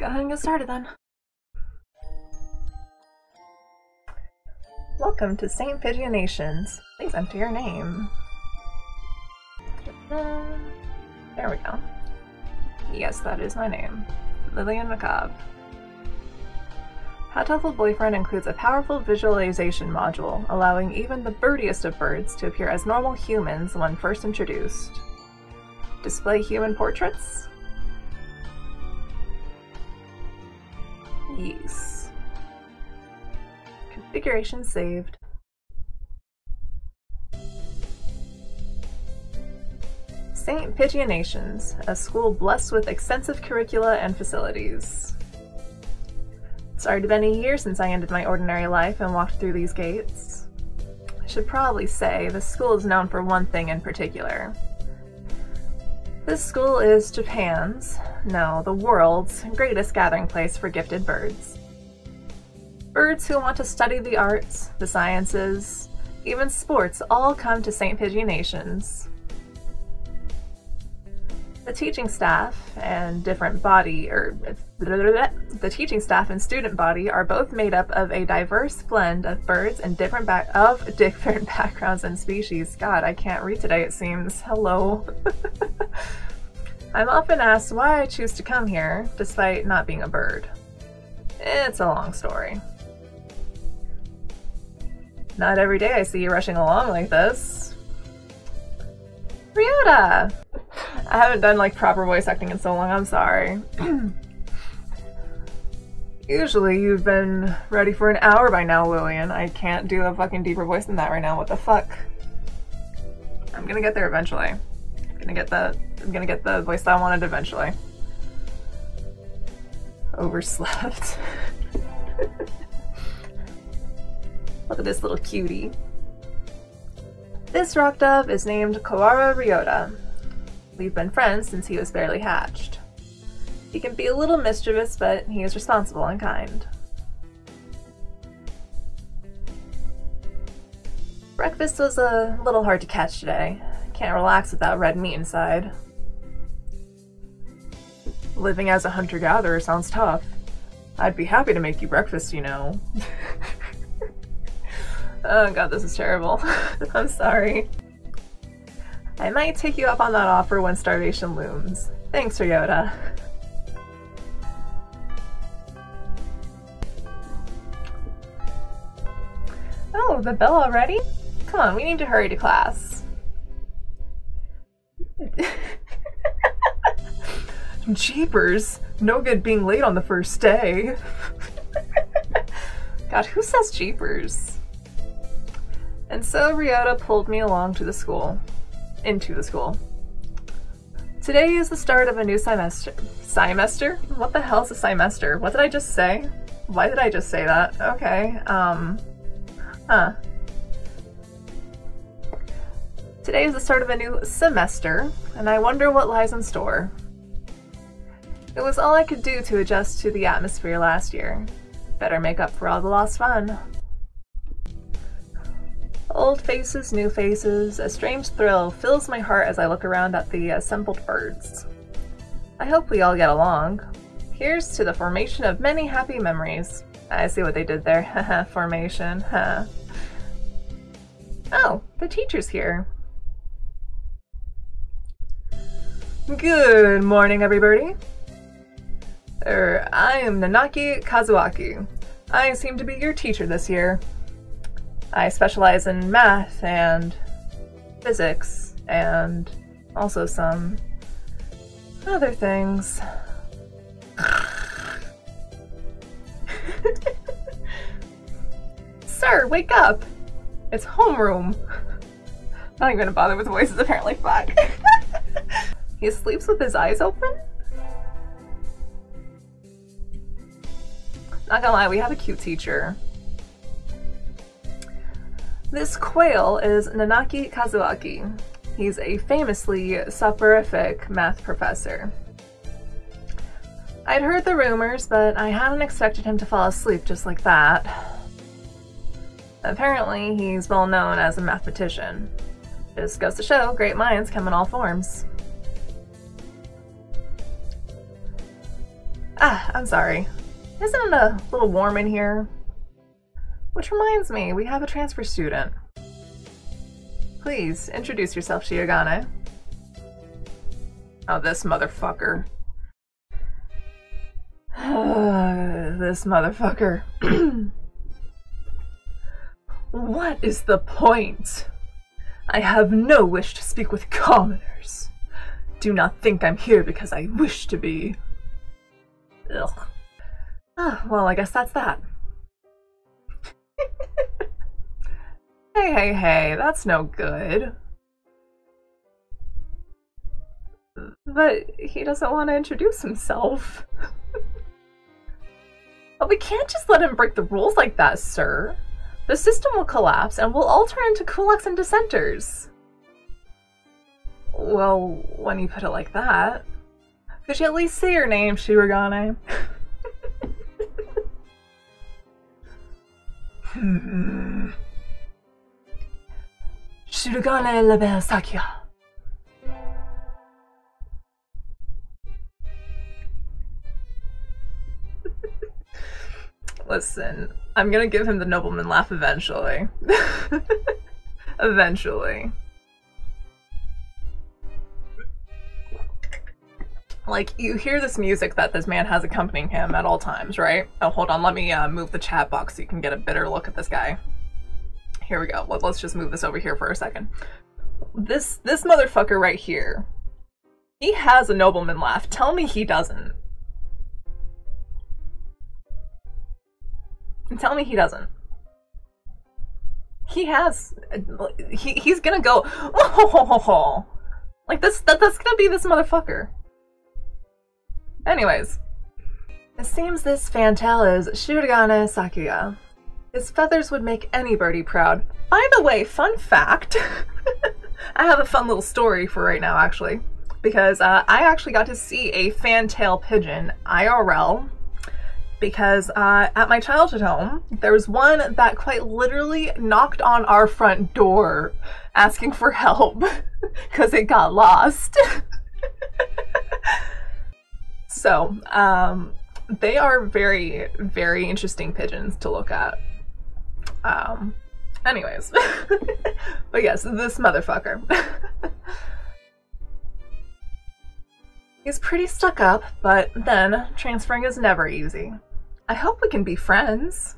go ahead and get started then. Welcome to St. Pigeonations. Please enter your name. There we go. Yes, that is my name. Lillian Macabre. Hatoful Boyfriend includes a powerful visualization module, allowing even the birdiest of birds to appear as normal humans when first introduced. Display human portraits? Configuration saved. St. Pigeonations, a school blessed with extensive curricula and facilities. It's already been a year since I ended my ordinary life and walked through these gates. I should probably say the school is known for one thing in particular. This school is Japan's, no, the world's, greatest gathering place for gifted birds. Birds who want to study the arts, the sciences, even sports all come to St. Pigeonations. The teaching staff and different body, or the teaching staff and student body are both made up of a diverse blend of birds and different back of different backgrounds and species. God, I can't read today. It seems. Hello. I'm often asked why I choose to come here, despite not being a bird. It's a long story. Not every day I see you rushing along like this. Ryota! I haven't done like proper voice acting in so long, I'm sorry. Usually you've been ready for an hour by now, Lillian. I can't do a fucking deeper voice than that right now. What the fuck? I'm gonna get there eventually. I'm gonna get the I'm gonna get the voice that I wanted eventually. Overslept. Look at this little cutie. This rock dove is named Kawara Ryota. We've been friends since he was barely hatched. He can be a little mischievous, but he is responsible and kind. Breakfast was a little hard to catch today. Can't relax without red meat inside. Living as a hunter-gatherer sounds tough. I'd be happy to make you breakfast, you know. oh god, this is terrible. I'm sorry. I might take you up on that offer when starvation looms. Thanks, Ryota. Oh, the bell already? Come on, we need to hurry to class. Jeepers! No good being late on the first day. God, who says jeepers? And so Ryota pulled me along to the school into the school. Today is the start of a new semester. Semester? What the hell is a semester? What did I just say? Why did I just say that? Okay, um, huh. Today is the start of a new semester, and I wonder what lies in store. It was all I could do to adjust to the atmosphere last year. Better make up for all the lost fun. Old faces, new faces, a strange thrill fills my heart as I look around at the assembled birds. I hope we all get along. Here's to the formation of many happy memories. I see what they did there. Formation. Oh, the teacher's here. Good morning, everybody. Er, I am Nanaki Kazuaki. I seem to be your teacher this year. I specialize in math and physics and also some other things. Sir, wake up! It's homeroom. Not even gonna bother with voices apparently, fuck. he sleeps with his eyes open? Not gonna lie, we have a cute teacher. This quail is Nanaki Kazuaki. He's a famously soporific math professor. I'd heard the rumors, but I hadn't expected him to fall asleep just like that. Apparently, he's well known as a mathematician. Just goes to show, great minds come in all forms. Ah, I'm sorry. Isn't it a little warm in here? Which reminds me, we have a transfer student. Please, introduce yourself, to Shirogane. Oh, this motherfucker. this motherfucker. what is the point? I have no wish to speak with commoners. Do not think I'm here because I wish to be. Ugh. Well, I guess that's that. hey, hey, hey, that's no good. But he doesn't want to introduce himself. but we can't just let him break the rules like that, sir. The system will collapse and we'll all turn into kulaks and dissenters. Well, when you put it like that, could you at least say your name, Shirogane? hmm. Shirogane Le Bel Sakuya. Listen, I'm gonna give him the nobleman laugh eventually. eventually. Like, you hear this music that this man has accompanying him at all times, right? Oh, hold on, let me uh, move the chat box so you can get a better look at this guy. Here we go. Let, let's just move this over here for a second. This this motherfucker right here, he has a nobleman laugh. Tell me he doesn't. Tell me he doesn't. He has. He he's gonna go. Oh, like this. That that's gonna be this motherfucker. Anyways, it seems this fantail is Shirogane Sakuya. His feathers would make any birdie proud. By the way, fun fact I have a fun little story for right now, actually, because uh, I actually got to see a fantail pigeon IRL. Because uh, at my childhood home, there was one that quite literally knocked on our front door asking for help because it got lost. So, um, they are very, very interesting pigeons to look at. Um, anyways. but yes, this motherfucker. He's pretty stuck up, but then transferring is never easy. I hope we can be friends.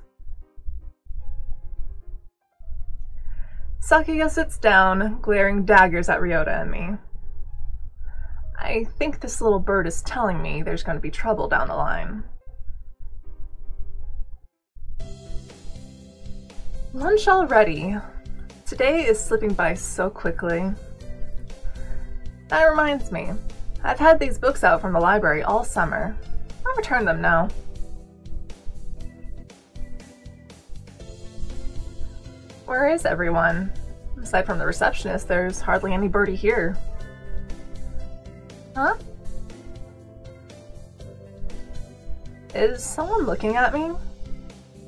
Sakuya sits down, glaring daggers at Ryota and me. I think this little bird is telling me there's going to be trouble down the line. Lunch already. Today is slipping by so quickly. That reminds me, I've had these books out from the library all summer. I'll return them now. Where is everyone? Aside from the receptionist, there's hardly any birdie here. Huh? Is someone looking at me?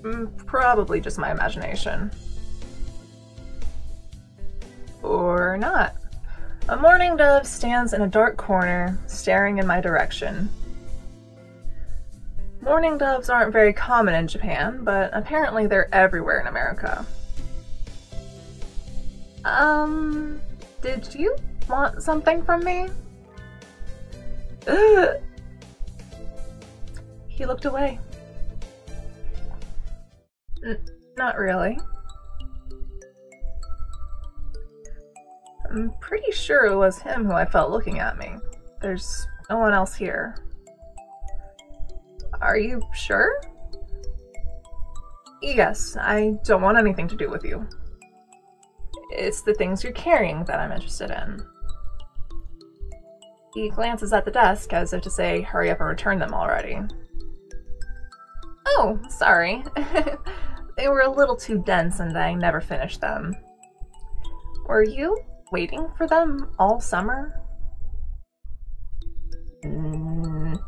Mm, probably just my imagination. Or not. A mourning dove stands in a dark corner, staring in my direction. Mourning doves aren't very common in Japan, but apparently they're everywhere in America. Um, did you want something from me? He looked away. N not really. I'm pretty sure it was him who I felt looking at me. There's no one else here. Are you sure? Yes, I don't want anything to do with you. It's the things you're carrying that I'm interested in. He glances at the desk as if to say, hurry up and return them already. Oh, sorry. they were a little too dense and I never finished them. Were you waiting for them all summer? Mm.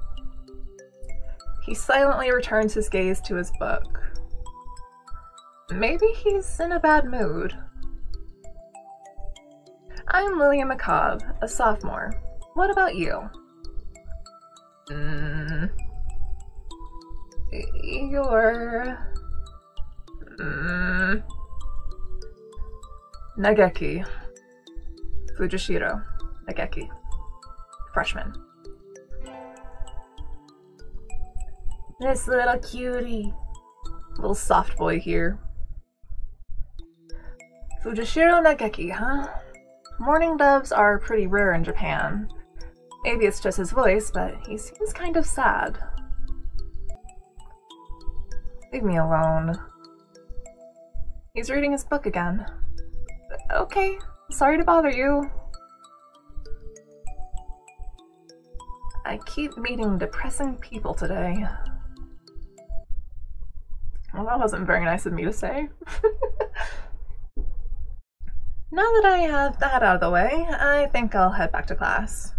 He silently returns his gaze to his book. Maybe he's in a bad mood. I'm Lillian Macabre, a sophomore. What about you? Mm. your... Mm, Nageki. Fujishiro. Nageki. Freshman. This little cutie. Little soft boy here. Fujishiro Nageki, huh? Morning doves are pretty rare in Japan. Maybe it's just his voice, but he seems kind of sad. Leave me alone. He's reading his book again. Okay, sorry to bother you. I keep meeting depressing people today. Well, that wasn't very nice of me to say. now that I have that out of the way, I think I'll head back to class.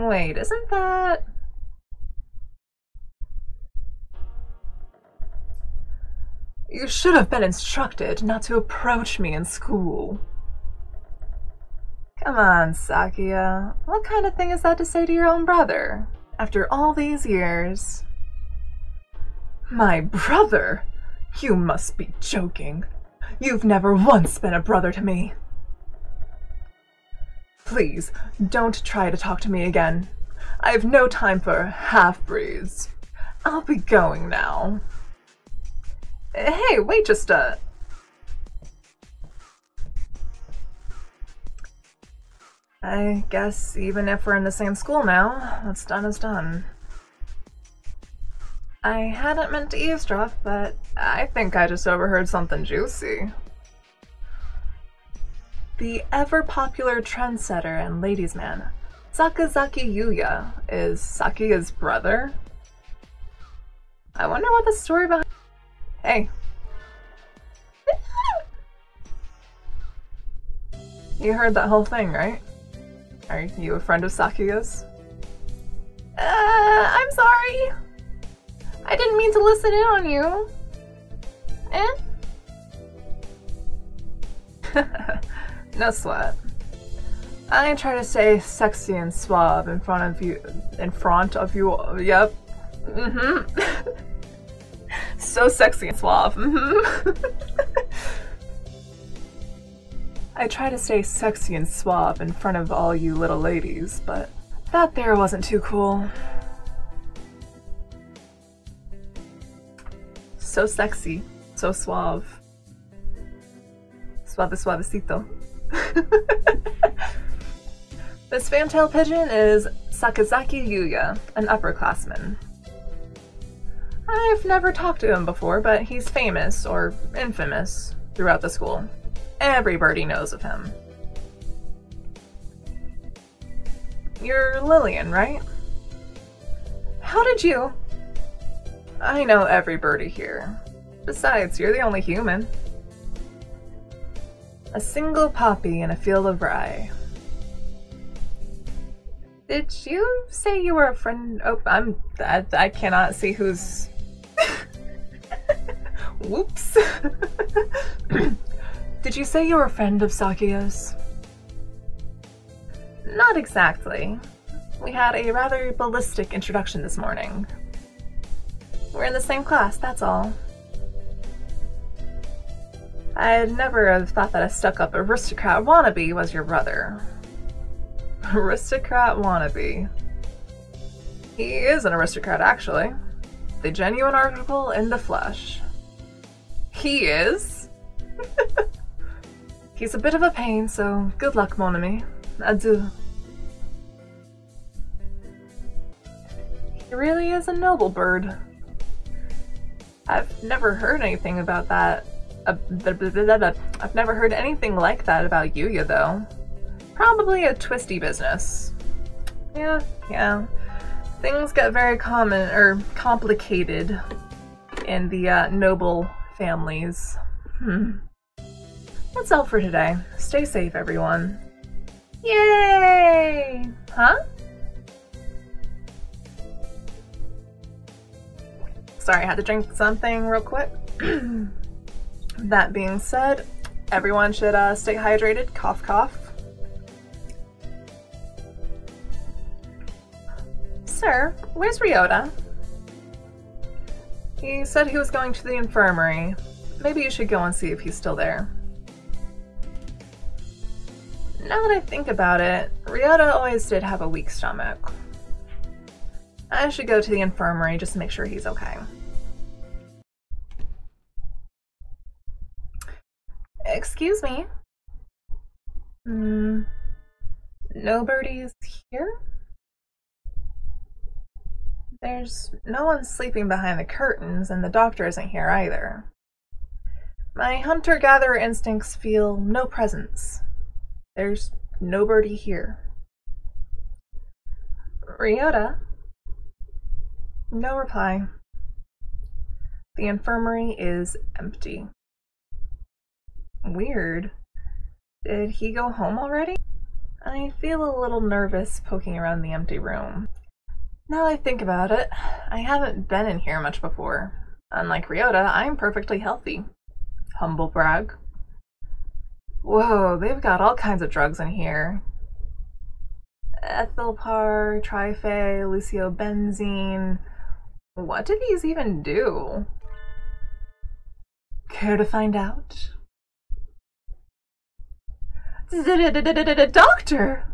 Wait, isn't that... You should have been instructed not to approach me in school. Come on, Sakuya. What kind of thing is that to say to your own brother? After all these years. My brother? You must be joking. You've never once been a brother to me. Please, don't try to talk to me again. I have no time for half-breeds. I'll be going now. Hey, wait just a... I guess even if we're in the same school now, what's done is done. I hadn't meant to eavesdrop, but I think I just overheard something juicy. The ever-popular trendsetter and ladies' man, Sakazaki Yuya, is Sakuya's brother? I wonder what the story behind- Hey. You heard that whole thing, right? Are you a friend of Sakuya's? Uh, I'm sorry. I didn't mean to listen in on you. No sweat. I try to stay sexy and suave in front of you. In front of you. Yep. Mm-hmm. so sexy and suave. Mm-hmm. I try to stay sexy and suave in front of all you little ladies, but that there wasn't too cool. So sexy, so suave. Suave suavecito. This fantail pigeon is Sakazaki Yuya, an upperclassman. I've never talked to him before, but he's famous, or infamous, throughout the school. Every birdie knows of him. You're Lillian, right? How did you? I know every birdie here. Besides, you're the only human. A single poppy in a field of rye. Did you say you were a friend? Oh, I'm. I, I cannot see who's. Whoops. Did you say you were a friend of Sakuya's? Not exactly. We had a rather ballistic introduction this morning. We're in the same class, that's all. I'd never have thought that a stuck-up aristocrat wannabe was your brother. Aristocrat wannabe. He is an aristocrat, actually. The genuine article in the flesh. He is? He's a bit of a pain, so good luck, mon ami. Adieu. He really is a noble bird. I've never heard anything about that. Uh, I've never heard anything like that about Yuya, though. Probably a twisty business. Yeah, yeah. Things get very common, or complicated in the uh, noble families. Hmm. That's all for today. Stay safe, everyone. Yay! Huh? Sorry, I had to drink something real quick. that being said, everyone should uh, stay hydrated. Cough, cough. Sir, where's Ryota? He said he was going to the infirmary. Maybe you should go and see if he's still there. Now that I think about it, Ryota always did have a weak stomach. I should go to the infirmary just to make sure he's okay. Excuse me. Hmm. Nobody's here? There's no one sleeping behind the curtains, and the doctor isn't here either. My hunter gatherer instincts feel no presence. There's nobody here. Ryota? No reply. The infirmary is empty. Weird. Did he go home already? I feel a little nervous poking around the empty room. Now I think about it, I haven't been in here much before. Unlike Ryota, I'm perfectly healthy. Humble brag. Whoa, they've got all kinds of drugs in here. Ethylpar, Trifay, Luciobenzene. What do these even do? Care to find out? Doctor!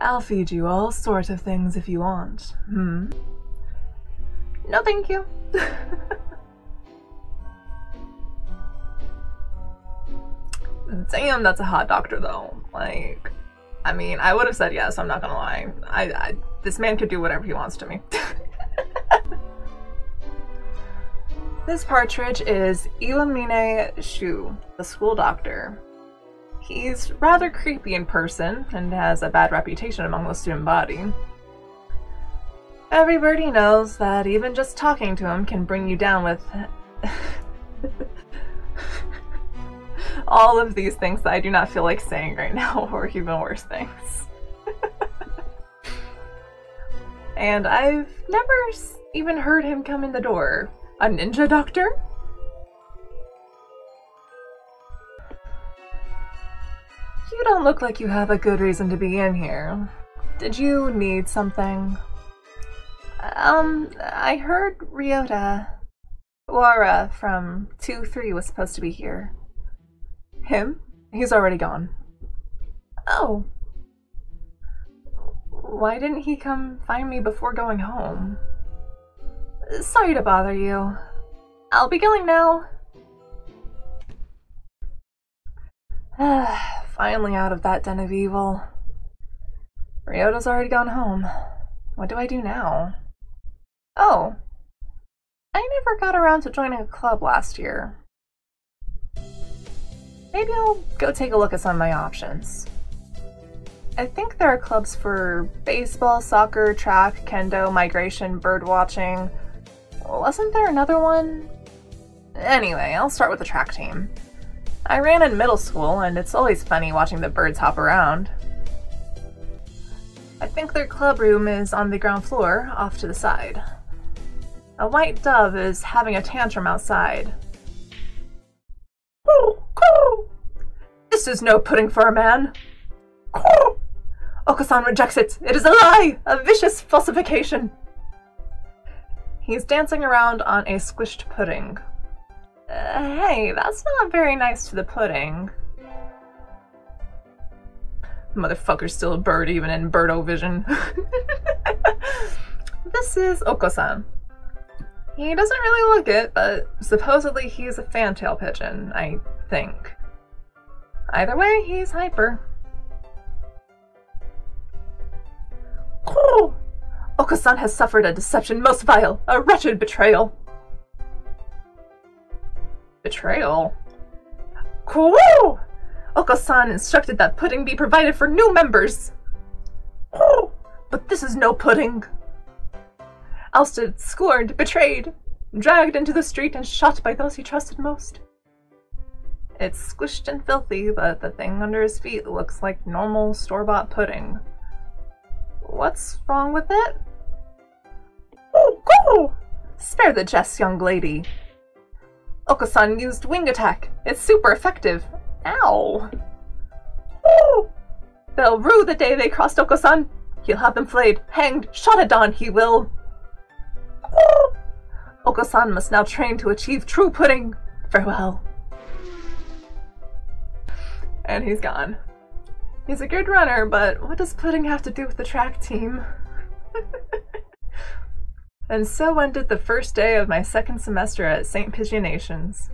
I'll feed you all sorts of things if you want. Hmm? No, thank you. Damn, that's a hot doctor, though. Like, I mean, I would have said yes, I'm not gonna lie. I, I This man could do whatever he wants to me. this partridge is Iwamine Shu, the school doctor. He's rather creepy in person and has a bad reputation among the student body. Everybody knows that even just talking to him can bring you down with all of these things that I do not feel like saying right now, or even worse things. and I've never even heard him come in the door. A ninja doctor? You don't look like you have a good reason to be in here. Did you need something? Um, I heard Ryota. Kawara from 2-3 was supposed to be here. Him? He's already gone. Oh. Why didn't he come find me before going home? Sorry to bother you. I'll be going now. Finally out of that den of evil. Ryota's already gone home. What do I do now? Oh. I never got around to joining a club last year. Maybe I'll go take a look at some of my options. I think there are clubs for baseball, soccer, track, kendo, migration, bird watching. Wasn't there another one? Anyway, I'll start with the track team. I ran in middle school, and it's always funny watching the birds hop around. I think their club room is on the ground floor, off to the side. A white dove is having a tantrum outside. This is no pudding for a man. Okosan rejects it. It is a lie! A vicious falsification! He's dancing around on a squished pudding. Uh, hey, that's not very nice to the pudding. Motherfucker's still a bird even in birdo vision. this is Okosan. He doesn't really look it, but supposedly he's a fantail pigeon, I think. Either way, he's hyper. Oh! Okosan has suffered a deception most vile, a wretched betrayal. Betrayal? Cool! Okosan instructed that pudding be provided for new members. Oh, but this is no pudding. Ousted, scorned, betrayed, dragged into the street and shot by those he trusted most. It's squished and filthy, but the thing under his feet looks like normal store-bought pudding. What's wrong with it? Oh, go! Spare the jest, young lady. Okosan used wing attack. It's super effective. Ow. Oh. They'll rue the day they crossed Okosan. He'll have them flayed, hanged, shot at dawn, he will. Oko-san must now train to achieve true pudding. Farewell. And he's gone. He's a good runner, but what does pudding have to do with the track team? and so ended the first day of my second semester at St. Pigeonations.